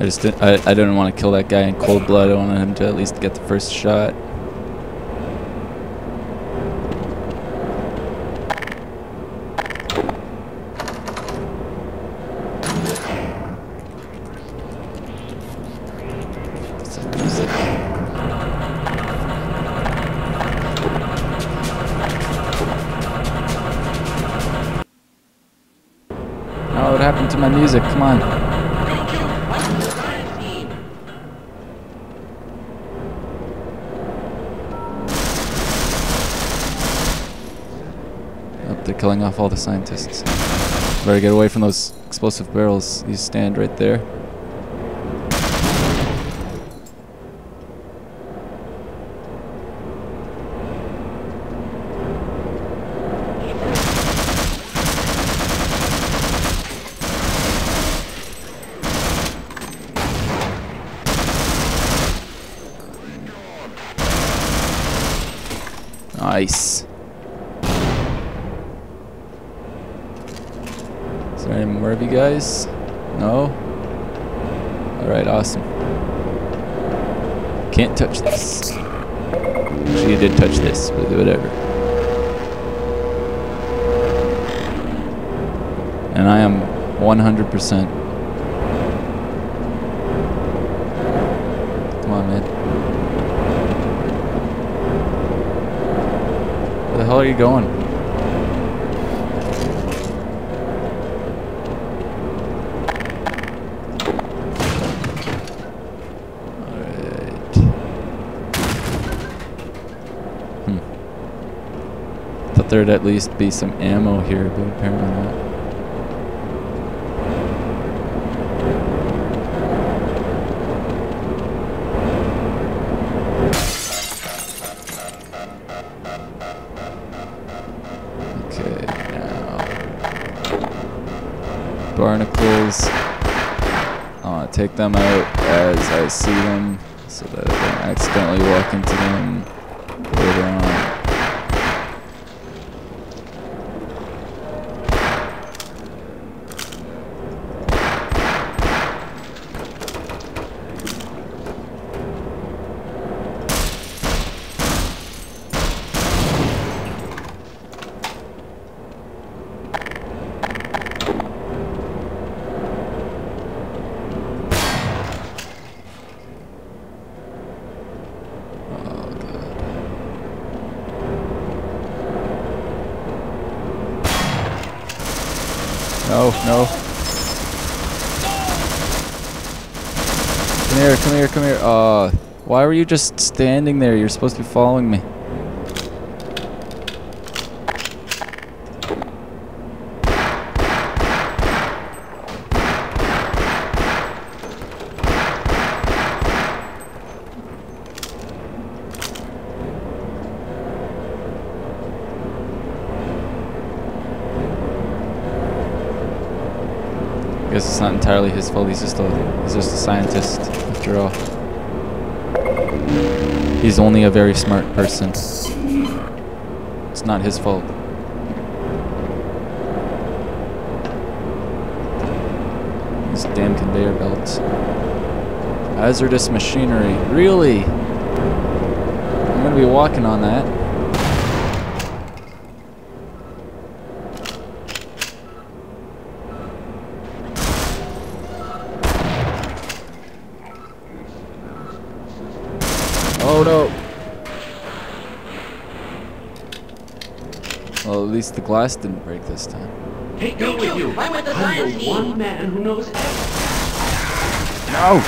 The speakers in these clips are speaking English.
I just didn't, I, I didn't want to kill that guy in cold blood. I wanted him to at least get the first shot. Oh, what happened to my music? Come on. Killing off all the scientists. Better get away from those explosive barrels. You stand right there. Nice. Is there any more of you guys? No? Alright, awesome. Can't touch this. Actually, you did touch this, but whatever. And I am 100%. Come on, man. Where the hell are you going? There'd at least be some ammo here, but apparently not. Okay, now barnacles. I want to take them out as I see them, so that I don't accidentally walk into them later on. Oh god. No. Come here, come here, come here. Uh, why were you just standing there? You're supposed to be following me. Entirely his fault. He's just a he's just a scientist after all. He's only a very smart person. It's not his fault. These damn conveyor belts. Hazardous machinery. Really? I'm gonna be walking on that. Oh no. Well, at least the glass didn't break this time. Take me with you. I'm with the I'm the one man who knows everything. No!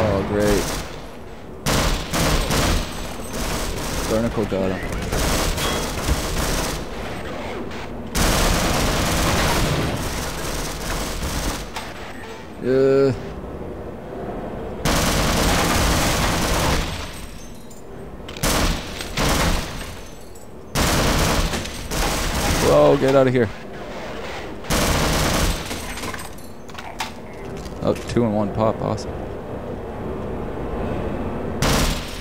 Oh, great. Barnacle got him. Uh. Whoa, get out of here. Oh, two in one pop, awesome.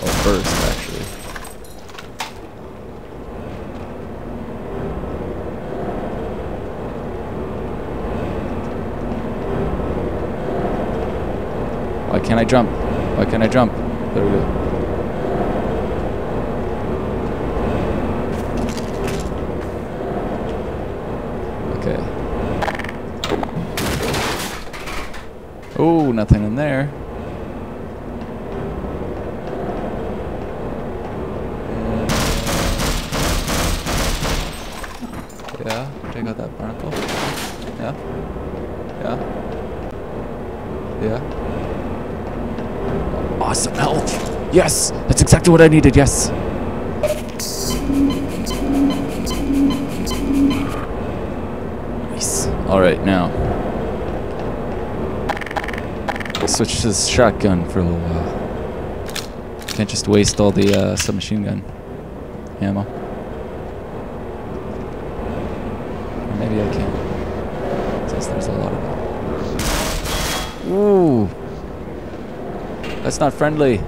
Oh. first, actually. Why can't I jump? Why can't I jump? There we go. Okay. Oh, nothing in there. Yeah, take out that barnacle. Yeah. Yeah. Yeah. Awesome health. Yes, that's exactly what I needed. Yes. Nice. All right, now switch to this shotgun for a little while. Can't just waste all the uh, submachine gun ammo. Maybe I can. Since there's a lot of them. Ooh. That's not friendly.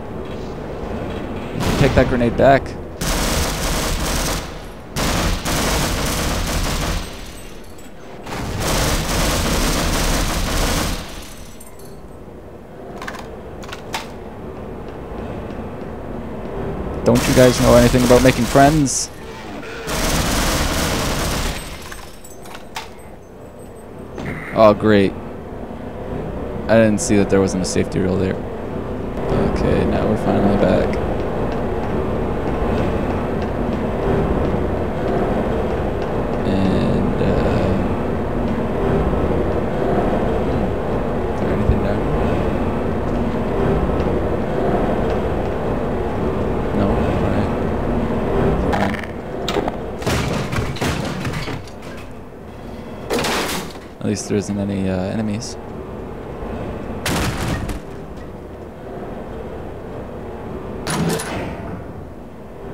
Take that grenade back. Don't you guys know anything about making friends? Oh, great. I didn't see that there wasn't a safety rail there. Okay, now we're finally back. And, uh... hmm, Is there anything down here? No? Alright. Fine. At least there isn't any uh, enemies.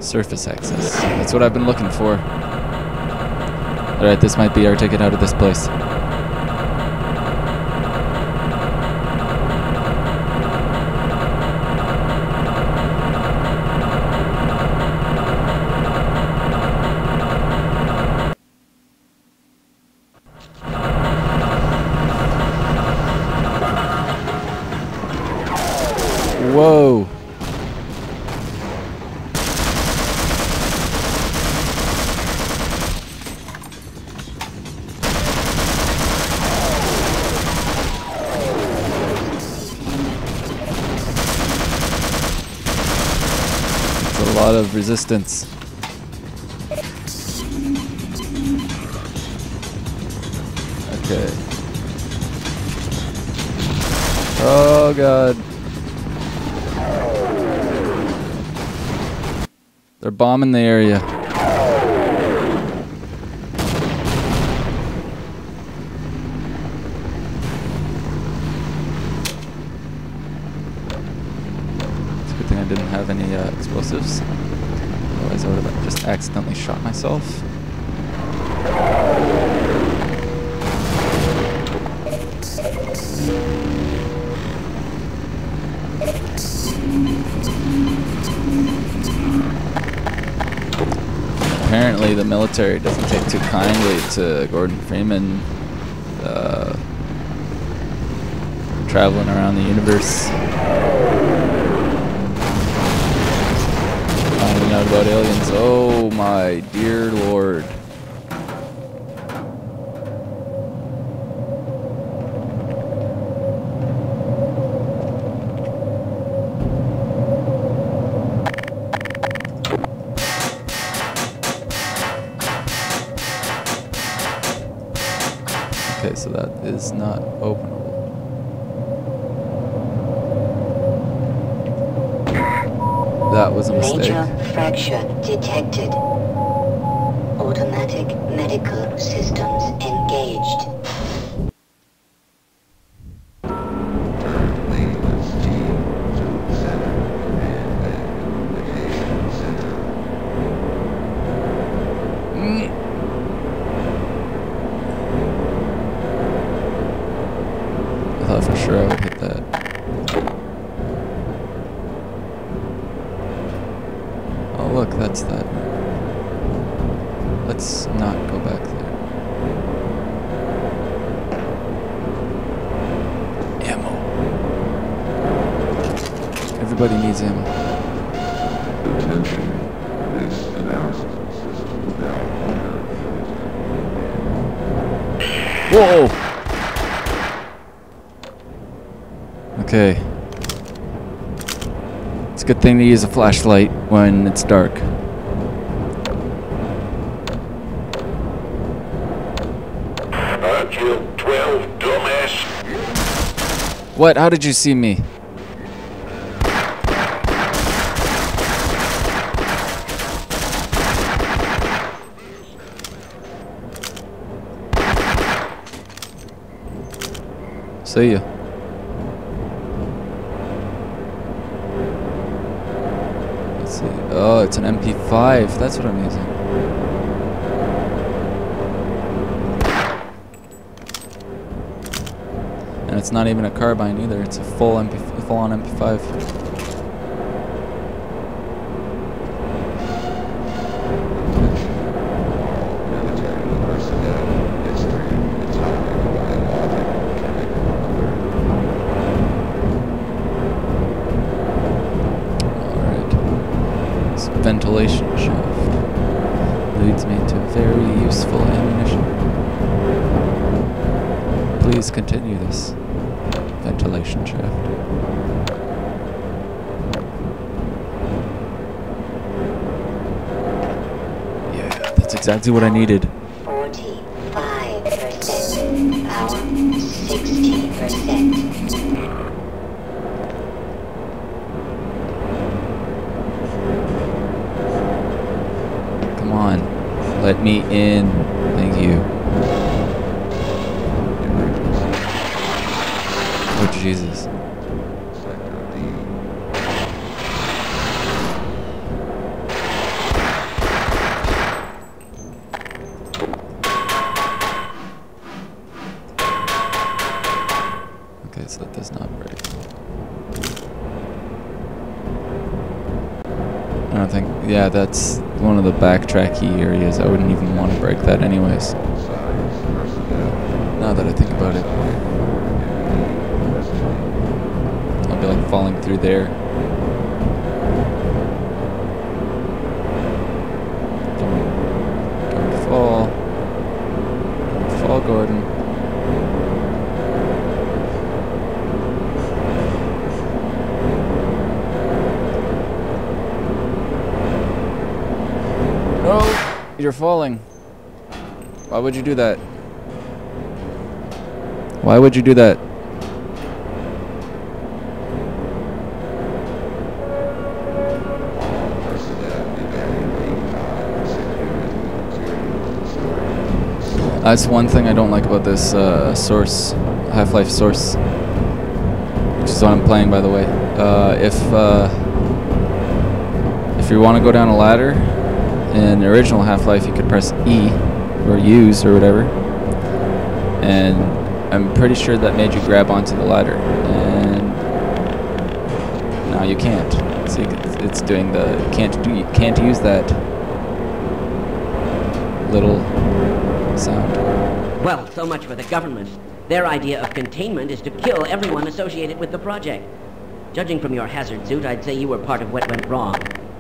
Surface access. That's what I've been looking for. Alright, this might be our ticket out of this place. Whoa. It's a lot of resistance. Okay. Oh god. They're bombing the area. It's a good thing I didn't have any uh, explosives. Otherwise, I would have just accidentally shot myself. Apparently, the military doesn't take too kindly to Gordon Freeman uh, traveling around the universe, finding out about aliens. Oh my dear lord. So that is not openable. That was a mistake. Major fracture detected. Automatic medical systems engaged. That's that. Let's not go back there. Ammo. Everybody needs ammo. Attention. This analysis is now Whoa! Okay. It's a good thing to use a flashlight when it's dark. What? How did you see me? See ya. Let's see. Oh, it's an MP5. That's what I'm using. It's not even a carbine either. It's a full MP, full on MP5. Military personnel. History. Atomic, biologic, chemical, Alright. This ventilation shaft leads me to very useful ammunition. Please continue this ventilation shaft. That's exactly what I needed. 45%. Power 60%. Come on. Let me in. So that does not break. I don't think. Yeah, that's one of the backtracky areas. I wouldn't even want to break that, anyways. Now that I think about it, I'll be like falling through there. Don't, don't fall. Don't fall, Gordon. No, you're falling. Why would you do that? Why would you do that? That's one thing I don't like about this uh, source, Half-Life source, which is what I'm playing, by the way. Uh, if uh, if you want to go down a ladder in the original Half-Life, you could press E or use or whatever, and I'm pretty sure that made you grab onto the ladder, and now you can't. See, it's doing the can't do you can't use that little sound. Well, so much for the government. Their idea of containment is to kill everyone associated with the project. Judging from your hazard suit, I'd say you were part of what went wrong.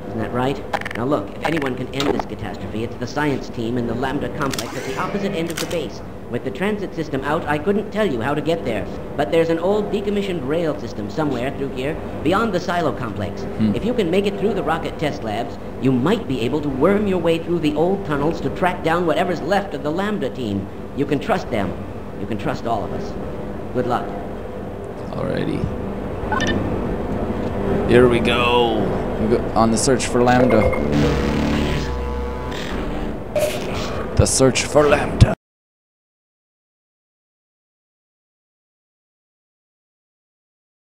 Isn't that right? Now look, if anyone can end this catastrophe, it's the science team in the Lambda complex at the opposite end of the base. With the transit system out, I couldn't tell you how to get there. But there's an old decommissioned rail system somewhere through here, beyond the silo complex. Hmm. If you can make it through the rocket test labs, you might be able to worm your way through the old tunnels to track down whatever's left of the Lambda team. You can trust them. You can trust all of us. Good luck. Alrighty. Here we go. We go on the search for Lambda. The search for Lambda.